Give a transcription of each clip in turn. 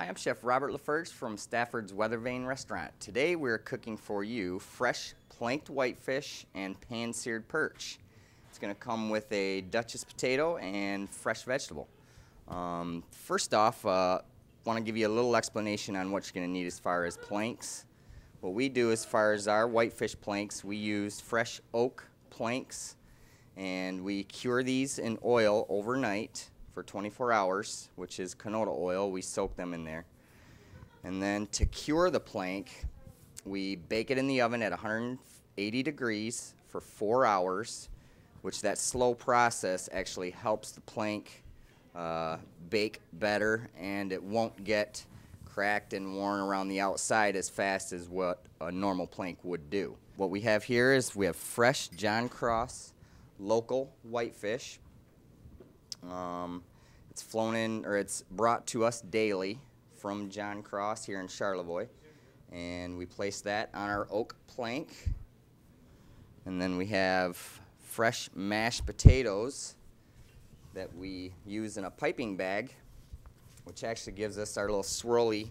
Hi, I'm Chef Robert LaFerge from Stafford's Weathervane Restaurant. Today we're cooking for you fresh planked whitefish and pan-seared perch. It's going to come with a Duchess potato and fresh vegetable. Um, first off, uh, want to give you a little explanation on what you're going to need as far as planks. What we do as far as our whitefish planks, we use fresh oak planks and we cure these in oil overnight for 24 hours, which is canola oil. We soak them in there. And then to cure the plank, we bake it in the oven at 180 degrees for four hours, which that slow process actually helps the plank uh, bake better and it won't get cracked and worn around the outside as fast as what a normal plank would do. What we have here is we have fresh John Cross local whitefish. Um, it's flown in, or it's brought to us daily from John Cross here in Charlevoix. And we place that on our oak plank. And then we have fresh mashed potatoes that we use in a piping bag, which actually gives us our little swirly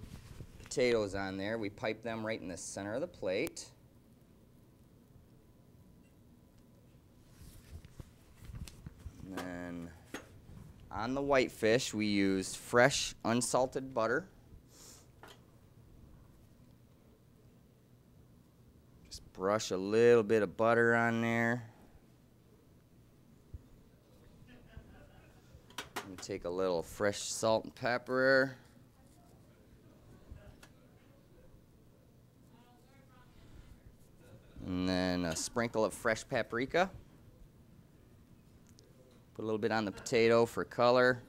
potatoes on there. We pipe them right in the center of the plate. And then on the whitefish, we use fresh unsalted butter. Just brush a little bit of butter on there. Take a little fresh salt and pepper. And then a sprinkle of fresh paprika. Put a little bit on the potato for color.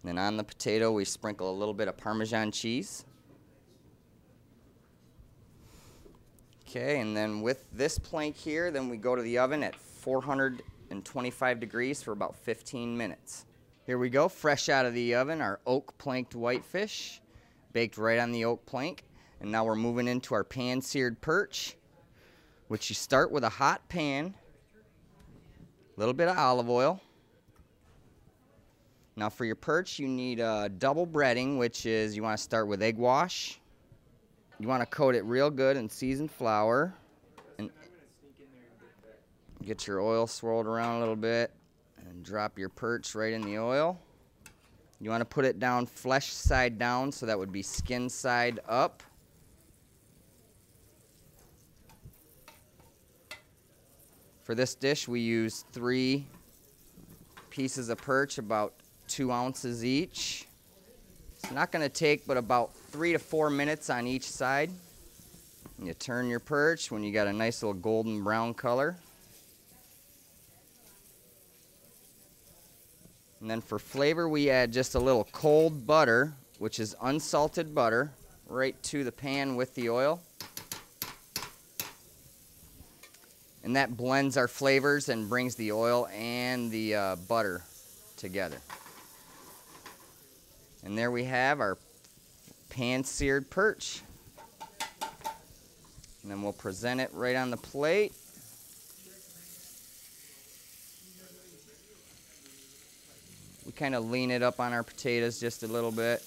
And then on the potato, we sprinkle a little bit of Parmesan cheese. Okay, and then with this plank here, then we go to the oven at 425 degrees for about 15 minutes. Here we go, fresh out of the oven, our oak planked whitefish, baked right on the oak plank. And now we're moving into our pan-seared perch, which you start with a hot pan a little bit of olive oil. Now for your perch, you need a double breading, which is you want to start with egg wash. You want to coat it real good in seasoned flour. And get your oil swirled around a little bit and drop your perch right in the oil. You want to put it down flesh side down, so that would be skin side up. For this dish, we use three pieces of perch, about two ounces each. It's not going to take but about three to four minutes on each side. You turn your perch when you got a nice little golden brown color. And then for flavor, we add just a little cold butter, which is unsalted butter, right to the pan with the oil. And that blends our flavors and brings the oil and the uh, butter together. And there we have our pan-seared perch. And then we'll present it right on the plate. We kind of lean it up on our potatoes just a little bit.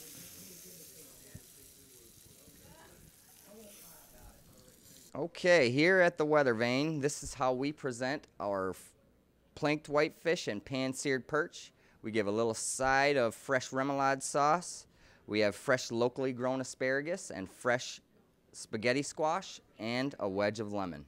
Okay, here at the Weathervane, this is how we present our planked whitefish and pan-seared perch. We give a little side of fresh remoulade sauce. We have fresh locally grown asparagus and fresh spaghetti squash and a wedge of lemon.